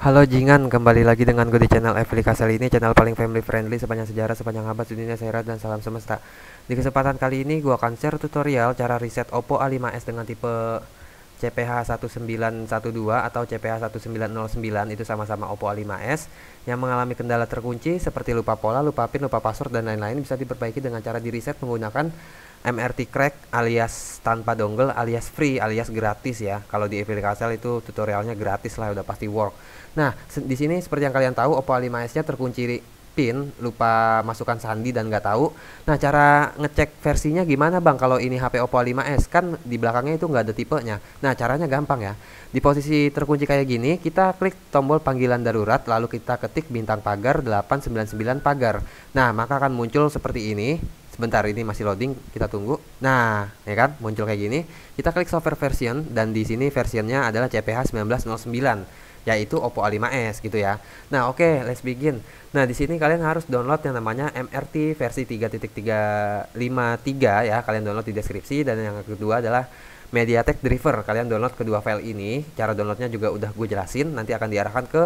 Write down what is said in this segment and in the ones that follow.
Halo Jingan, kembali lagi dengan gue di channel Evli Kasel ini Channel paling family friendly sepanjang sejarah, sepanjang abad dunia sehat dan salam semesta. Di kesempatan kali ini gue akan share tutorial cara reset Oppo A5s dengan tipe CPH 1912 atau CPH 1909 itu sama-sama Oppo A5s yang mengalami kendala terkunci seperti lupa pola, lupa pin, lupa password dan lain-lain. Bisa diperbaiki dengan cara di reset menggunakan MRT crack alias tanpa dongle alias free alias gratis ya. Kalau di Evil Castle itu tutorialnya gratis lah udah pasti work. Nah, di sini seperti yang kalian tahu Oppo A5s-nya terkunci pin, lupa masukkan sandi dan nggak tahu. Nah, cara ngecek versinya gimana Bang kalau ini HP Oppo A5s? Kan di belakangnya itu nggak ada tipenya. Nah, caranya gampang ya. Di posisi terkunci kayak gini, kita klik tombol panggilan darurat lalu kita ketik bintang pagar 899 pagar. Nah, maka akan muncul seperti ini. Sebentar ini masih loading, kita tunggu. Nah, ya kan, muncul kayak gini. Kita klik software version dan di sini versionnya adalah CPH 1909 yaitu Oppo A5s gitu ya. Nah, oke, okay, let's begin. Nah, di sini kalian harus download yang namanya MRT versi 3.353 ya. Kalian download di deskripsi dan yang kedua adalah MediaTek Driver. Kalian download kedua file ini. Cara downloadnya juga udah gue jelasin. Nanti akan diarahkan ke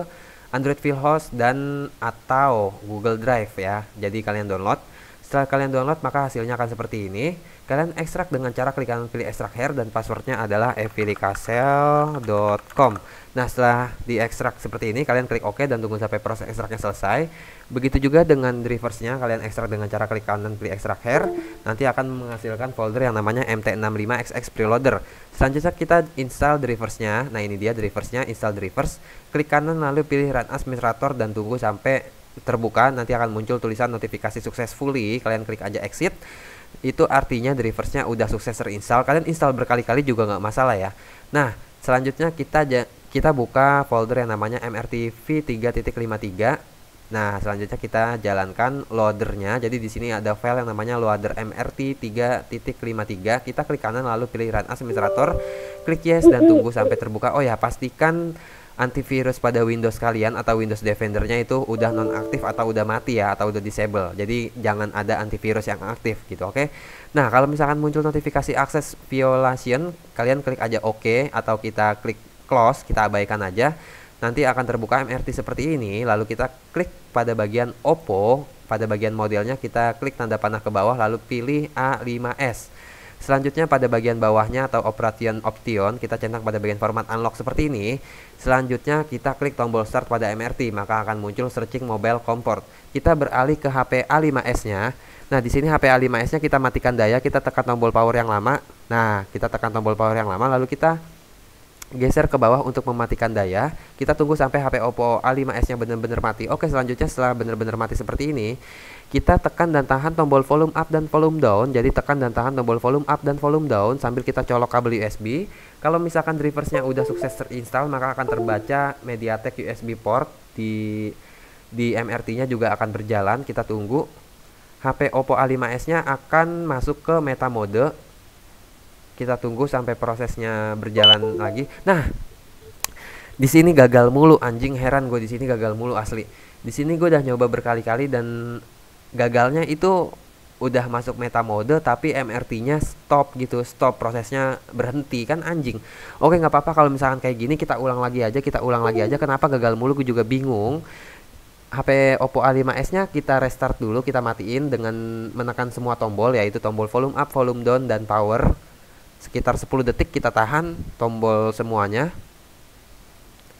Android Host dan atau Google Drive ya. Jadi kalian download. Setelah kalian download maka hasilnya akan seperti ini. Kalian ekstrak dengan cara klik kanan pilih ekstrak hair dan passwordnya adalah evilicasel.com. Nah setelah diekstrak seperti ini kalian klik OK dan tunggu sampai proses ekstraknya selesai. Begitu juga dengan reverse-nya kalian ekstrak dengan cara klik kanan pilih ekstrak hair. Nanti akan menghasilkan folder yang namanya MT65XX preloader. Selanjutnya kita install drivers-nya Nah ini dia drivers-nya install drivers Klik kanan lalu pilih run as administrator dan tunggu sampai terbuka Nanti akan muncul tulisan notifikasi successfully Kalian klik aja exit itu artinya driversnya udah sukses terinstall kalian install berkali-kali juga nggak masalah ya nah selanjutnya kita kita buka folder yang namanya MRTV 3.53 Nah, selanjutnya kita jalankan loadernya. Jadi di sini ada file yang namanya loader MRT 3.53. Kita klik kanan lalu pilih run as administrator, klik yes dan tunggu sampai terbuka. Oh ya, pastikan antivirus pada Windows kalian atau Windows Defendernya itu udah nonaktif atau udah mati ya atau udah disable. Jadi jangan ada antivirus yang aktif gitu, oke? Okay? Nah, kalau misalkan muncul notifikasi access violation, kalian klik aja OK atau kita klik close kita abaikan aja nanti akan terbuka MRT seperti ini lalu kita klik pada bagian Oppo pada bagian modelnya kita klik tanda panah ke bawah lalu pilih A5s selanjutnya pada bagian bawahnya atau operation option kita centang pada bagian format unlock seperti ini. Selanjutnya kita klik tombol start pada MRT maka akan muncul searching mobile comport kita beralih ke HP A5s nya nah di sini HP A5s nya kita matikan daya kita tekan tombol power yang lama. Nah kita tekan tombol power yang lama lalu kita geser ke bawah untuk mematikan daya. Kita tunggu sampai HP Oppo A5s-nya benar-benar mati. Oke, selanjutnya setelah benar-benar mati seperti ini, kita tekan dan tahan tombol volume up dan volume down. Jadi tekan dan tahan tombol volume up dan volume down sambil kita colok kabel USB. Kalau misalkan driversnya udah sukses terinstall, maka akan terbaca MediaTek USB port di di MRT-nya juga akan berjalan. Kita tunggu. HP Oppo A5s-nya akan masuk ke meta mode kita tunggu sampai prosesnya berjalan lagi. Nah di sini gagal mulu. Anjing heran gue di sini gagal mulu asli. Di sini gue udah nyoba berkali-kali dan gagalnya itu udah masuk meta mode tapi MRT-nya stop gitu. Stop prosesnya berhenti kan anjing. Oke nggak apa-apa kalau misalkan kayak gini kita ulang lagi aja kita ulang lagi aja. Kenapa gagal mulu? Gue juga bingung. HP Oppo A5s-nya kita restart dulu kita matiin dengan menekan semua tombol yaitu tombol volume up volume down dan power sekitar 10 detik kita tahan tombol semuanya.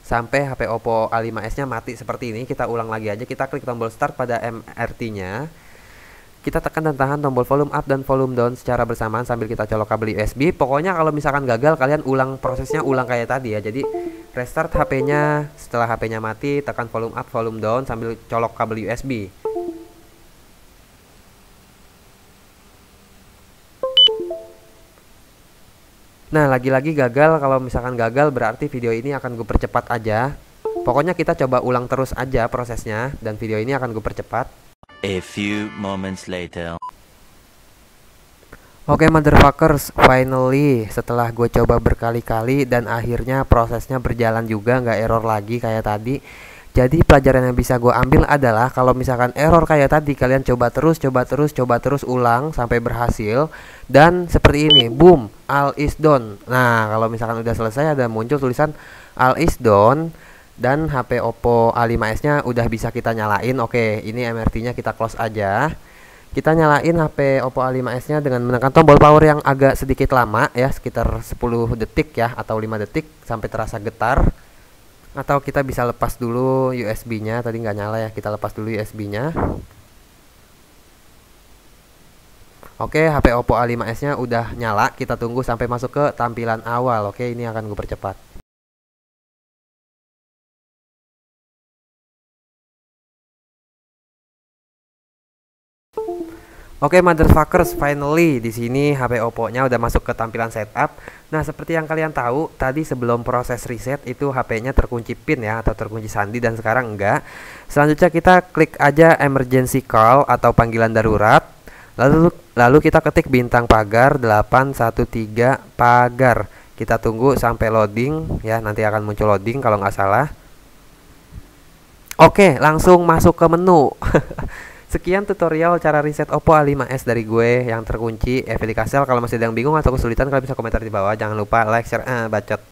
Sampai HP Oppo A5s nya mati seperti ini kita ulang lagi aja. Kita klik tombol start pada MRT nya kita tekan dan tahan tombol volume up dan volume down secara bersamaan sambil kita colok kabel USB pokoknya kalau misalkan gagal kalian ulang prosesnya ulang kayak tadi ya. Jadi restart HP nya setelah HP nya mati tekan volume up volume down sambil colok kabel USB Nah, lagi-lagi gagal. Kalau misalkan gagal, berarti video ini akan gue percepat aja. Pokoknya kita coba ulang terus aja prosesnya, dan video ini akan gue percepat. A few moments later. Oke okay, motherfuckers, finally setelah gue coba berkali-kali dan akhirnya prosesnya berjalan juga nggak error lagi kayak tadi jadi pelajaran yang bisa gue ambil adalah kalau misalkan error kayak tadi kalian coba terus, coba terus, coba terus ulang sampai berhasil dan seperti ini, boom, all is done. Nah kalau misalkan udah selesai ada muncul tulisan all is done. dan HP Oppo A5s nya udah bisa kita nyalain oke ini MRT nya kita close aja kita nyalain HP Oppo A5s nya dengan menekan tombol power yang agak sedikit lama ya sekitar 10 detik ya atau 5 detik sampai terasa getar atau kita bisa lepas dulu USB nya tadi nggak nyala ya kita lepas dulu USB nya Oke, HP Oppo A5s-nya udah nyala. Kita tunggu sampai masuk ke tampilan awal. Oke, ini akan gue percepat. Oke, motherfuckers, finally di sini HP Oppo-nya udah masuk ke tampilan setup. Nah, seperti yang kalian tahu, tadi sebelum proses reset itu HP-nya terkunci PIN ya atau terkunci sandi dan sekarang enggak. Selanjutnya kita klik aja emergency call atau panggilan darurat. Lalu lalu kita ketik bintang pagar 813 pagar. Kita tunggu sampai loading ya, nanti akan muncul loading kalau nggak salah. Oke, langsung masuk ke menu. Sekian tutorial cara reset Oppo A5s dari gue yang terkunci Evely Castle. Kalau masih ada yang bingung atau kesulitan kalian bisa komentar di bawah. Jangan lupa like, share, eh, bacot.